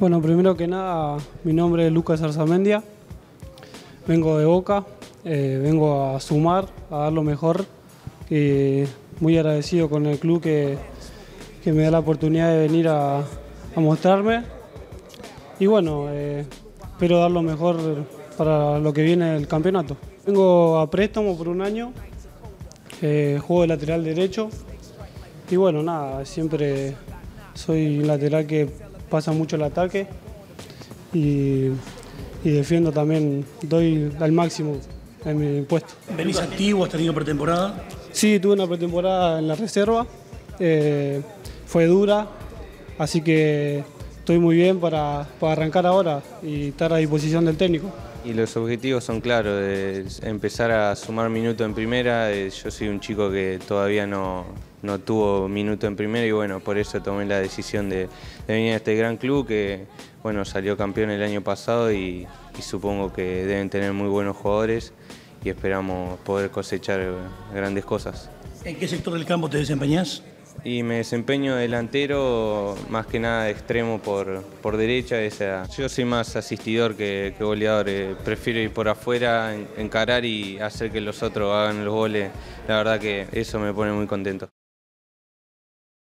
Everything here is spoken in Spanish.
Bueno, primero que nada, mi nombre es Lucas Arzamendia, vengo de Boca, eh, vengo a sumar, a dar lo mejor y muy agradecido con el club que, que me da la oportunidad de venir a, a mostrarme. Y bueno, eh, espero dar lo mejor para lo que viene el campeonato. Vengo a préstamo por un año, eh, juego de lateral derecho. Y bueno, nada, siempre soy lateral que pasa mucho el ataque y, y defiendo también, doy al máximo en mi puesto. ¿Venís activo? ¿Has tenido pretemporada? Sí, tuve una pretemporada en la reserva, eh, fue dura, así que estoy muy bien para, para arrancar ahora y estar a disposición del técnico. Y los objetivos son claros, de empezar a sumar minutos en primera. Eh, Yo soy un chico que todavía no, no tuvo minuto en primera y bueno, por eso tomé la decisión de, de venir a este gran club que bueno, salió campeón el año pasado y, y supongo que deben tener muy buenos jugadores y esperamos poder cosechar grandes cosas. ¿En qué sector del campo te desempeñás? Y me desempeño delantero, más que nada de extremo por, por derecha. Esa. Yo soy más asistidor que, goleador. eh, Prefiero ir por afuera, en- encarar y hacer que los otros hagan los goles. La verdad que eso me pone muy contento.